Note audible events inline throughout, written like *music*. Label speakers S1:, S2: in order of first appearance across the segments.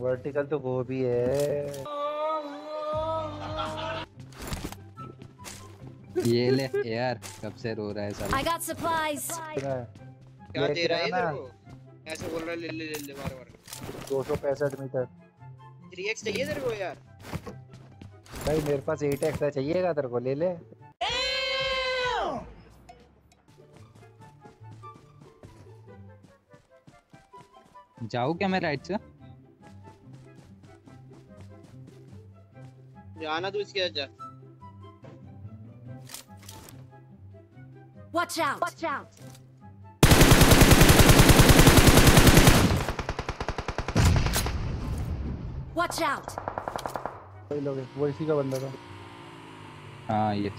S1: Vertical तो वो भी है।
S2: ये ले यार कब से रो रहा है साला?
S3: I got supplies.
S4: क्या दे रहा है को? ऐसे बोल रहा है ले ले ले ले बार बार।
S1: दो सौ पैंसठ मीटर।
S4: 3x चाहिए तेरे को यार?
S1: भाई मेरे पास एट एक्स चाहिएगा तेरे को ले ले।
S2: जाऊँ क्या मैं राइट से?
S4: जाना तू इसके जा
S3: Watch out. Watch out. Watch out.
S1: वही लोग हैं, वो इसी का बंदा था
S2: हाँ ये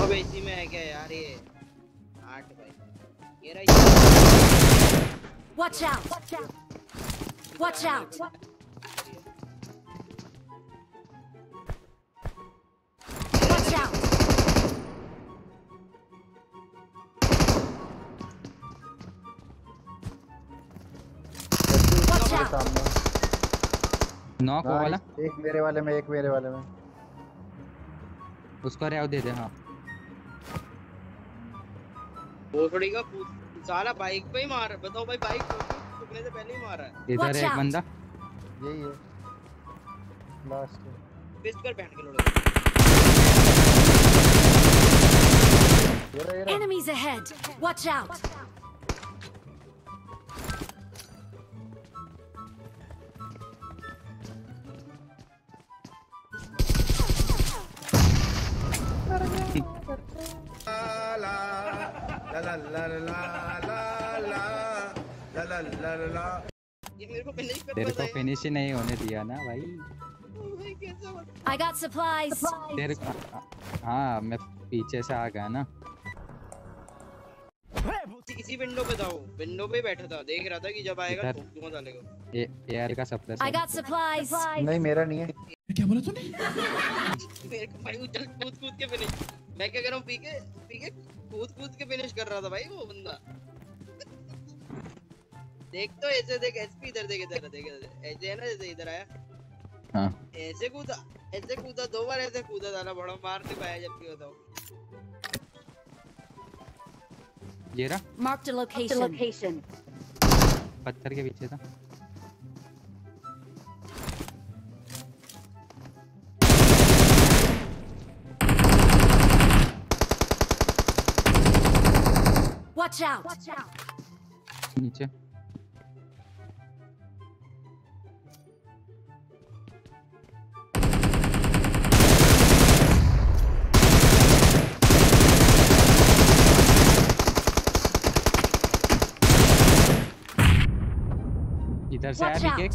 S4: अब इसी में है क्या यार ये आठ भाई ये रहा
S3: Watch out. Watch out. Watch out. Watch
S1: मेरे
S3: out.
S2: नॉक वाला?
S1: एक मेरे वाले में एक मेरे वाले में।
S2: उसको रेव दे दे हाँ।
S4: वो थोड़ी का पूछ- साला बाइक पे ही मार बताओ भाई बाइक ठुकने से पहले ही मारा है।
S2: इधर
S3: Watch
S2: है एक
S3: out.
S2: बंदा।
S1: यही है। लास्ट
S4: पिस्ट कर पहन के लोड़ो।
S1: ये रहा। ये रहा
S3: Enemies *laughs*
S4: ये मेरे को फिनिश कर
S2: तेरे को फिनिश ही नहीं होने दिया ना भाई।
S4: भाई कैसा बता-
S3: I got supplies.
S2: तेरे को हाँ मैं पीछे से आ गया ना।
S4: किसी विंडो पे था वो। विंडो पे बैठा था। देख रहा था कि जब आएगा। ठोक दूँगा को
S2: ए एयर का सप्रेसर
S3: I got supplies.
S1: नहीं मेरा नहीं है। क्या बोला तूने?
S4: मेरे को भाई उछल कूद कूद के फिनिश मैं क्या कर रहा हूँ पी के पी के कूद कूद के फिनिश कर रहा था भाई वो बंदा। देख तो ऐसे देख एसपी इधर देख इधर देख ऐसे है ना जैसे इधर आया।
S2: हाँ।
S4: ऐसे कूदा ऐसे कूदा दो बार ऐसे कूदा था ना बड़ा मार नहीं पाया जबकि बताओ
S2: ये रहा?
S3: Marked a location.
S2: पत्थर के पीछे था।
S3: Watch out.
S2: नीचे। इधर से आया. एक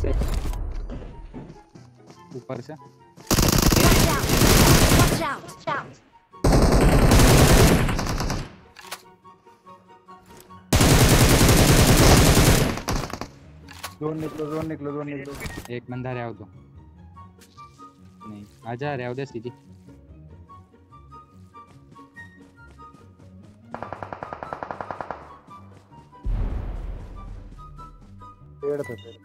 S2: ऊपर से.
S1: जोन निकलो जोन निकलो जोन निकलो।
S2: एक बंदा रेव दो नहीं आजा रेव दे सीधी।
S1: पेड़ पे पेड़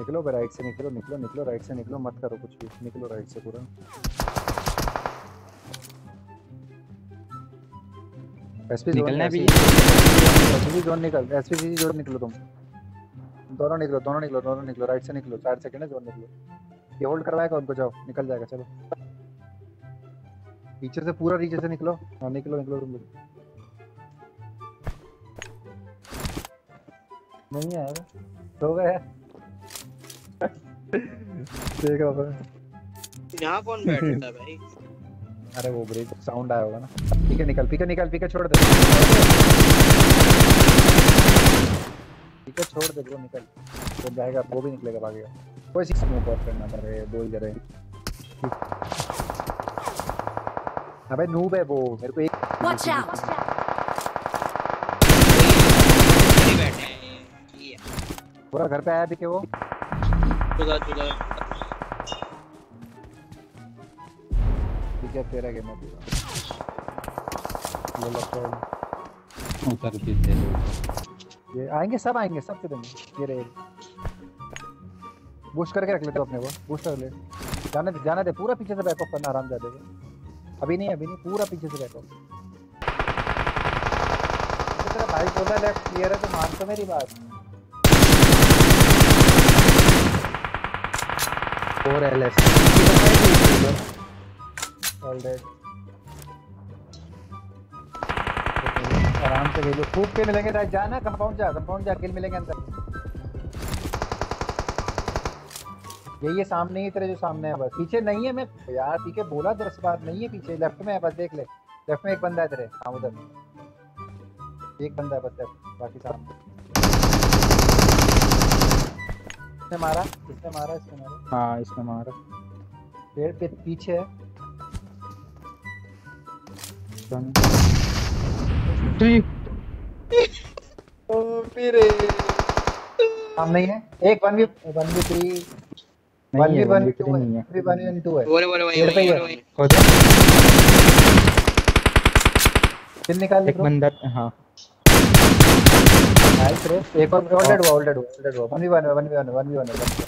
S1: निकलो बे राइट से निकलो निकलो निकलो राइट से निकलो मत करो कुछ भी। निकलो राइट से पूरा। एसपी
S2: निकलना भी
S1: एसपी जोन निकल एसपी जी जोन निकलो तुम। दोनों निकलो दोनों निकलो दोनों निकलो राइट से निकलो चार सेकंड है जोन निकलो। ये होल्ड करवाएगा उनको जाओ निकल जाएगा चलो। पीछे से पूरा नीचे से निकलो। हाँ निकलो निकलो तुम लोग नहीं आया सो गए देख रहा था।
S4: यहाँ कौन बैठा था भाई? *laughs*
S1: अरे वो ब्रेक साउंड आया होगा ना। पीके निकल पीके निकल पीके छोड़ दे। पीके छोड़ दे ब्रो निकल। वो जाएगा वो भी निकलेगा भागेगा। कोई सी स्मोक ऑफ़ करना पड़े दो ही। जगह अबे नूब है वो मेरे को एक
S4: हैं ये ये।
S1: पूरा घर पे आया पीके वो।
S4: चुदा चुदा
S1: पीके तेरा गेम है पूरा। ये लगता है।
S2: उतर पीछे
S1: ये आएँगे सब आएँगे सब किधर ये रहे बूस्ट करके रख लेते हो अपने को। बूस्ट कर ले। जाने दे जाने दे। पूरा पीछे से बैकअप करना आराम जाते हुए अभी नहीं अभी नहीं। पूरा पीछे से बैकअप तेरा भाई बोल लेफ़्ट क्लियर है तो मान तो मेरी बात।
S2: फोर एल एस
S1: आराम से खेलो खूब के मिलेंगे जाना कंपाउंड जा कंपाउंड जा किल मिलेंगे अंदर। यही है, सामने ही तेरे जो सामने है, बस। पीछे नहीं है, मैं यार, पीछे बोला दस बार नहीं है पीछे। लेफ़्ट में है, बस देख ले। लेफ़्ट में एक बंदा है तेरे हाँ उधर। एक बंदा है बस, बाकी सामने। इसने मारा? इसने मारा इसने मारा?
S2: हाँ इसमें मारा।
S1: पेड़ पे पीछे है।
S2: थ्री
S1: सामने ही है? एक one V one V three one
S2: नहीं है
S1: वन
S2: वन
S1: टू
S2: नहीं है।
S1: है वन वी टू है।
S4: बोले बोले वही
S1: पे
S4: वही वही।
S2: हो जा।
S1: किल निकाल
S2: एक बंदा हाँ।
S1: नाइस रे एक और हुआ हुआ हुआ। वन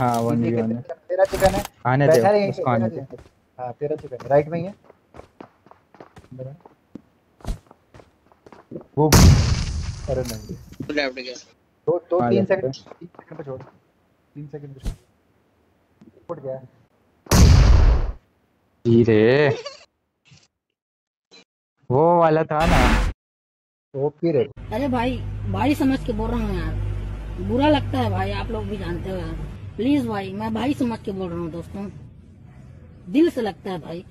S2: हाँ वन वी वन है
S1: तेरा चिकन है।
S2: आने दे उसको आने दे।
S1: chicken। हाँ तेरा चिकन राइट में ही है।
S2: वो
S1: अरे नहीं।
S4: लेफ़्ट गया
S1: दो दो तीन सेकंड तीन सेकंड पे छोड़। तीन सेकंड पे छोड़। गया।
S2: धीरे। वो वाला था ना।
S1: ओपी रे।
S5: अरे भाई भाई समझ के बोल रहा हूँ यार। बुरा लगता है भाई, आप लोग भी जानते हो यार। प्लीज़ भाई, मैं भाई समझ के बोल रहा हूँ दोस्तों। दिल से लगता है भाई।